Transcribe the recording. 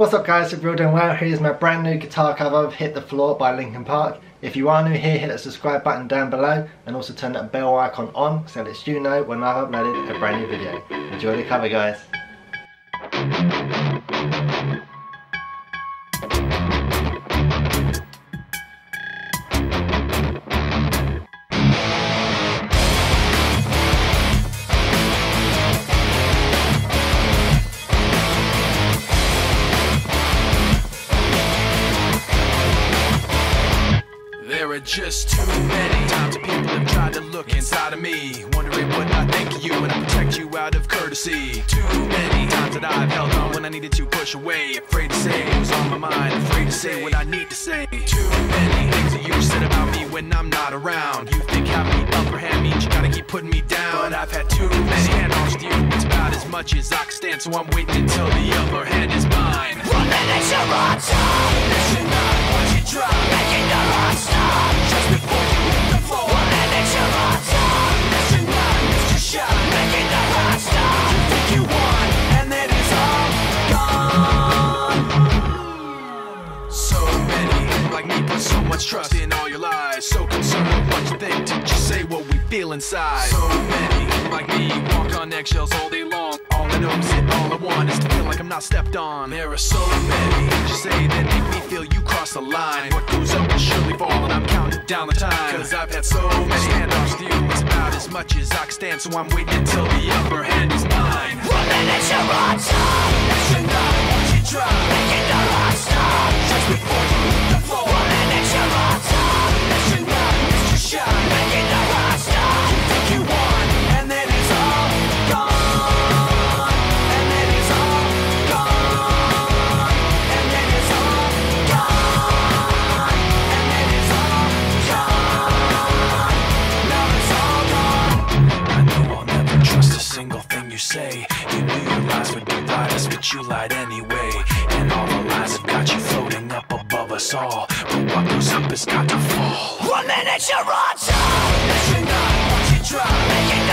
What's up guys, you're all doing well. Here's my brand new guitar cover of Hit the Floor by Linkin Park. If you are new here, hit that subscribe button down below and also turn that bell icon on so that you know when I've uploaded a brand new video. Enjoy the cover guys. Just too many times people have tried to look inside of me, wondering what I think of you and I protect you out of courtesy. Too many times that I've held on when I needed to push away, afraid to say what's on my mind, afraid to say what I need to say. Too many things that you said about me when I'm not around. You think having the upper hand means you gotta keep putting me down, but I've had too many handoffs with you. It's about as much as I can stand, so I'm waiting until the upper hand is mine. Put so much trust in all your lies. So concerned with what you think did you say what we feel inside. So many like me walk on eggshells all day long. All I know is that all I want is to feel like I'm not stepped on. There are so many you say that make me feel you cross the line. What goes up will surely fall, and I'm counting down the time. Cause I've had so many handoffs with you. It's about as much as I can stand, so I'm waiting until the upper hand is mine. One minute you're on top, listen not what you try. Us, but you lied anyway. And all the lies have got you floating up above us all. But what goes up has got to fall. One minute you're on top, listen not what you try,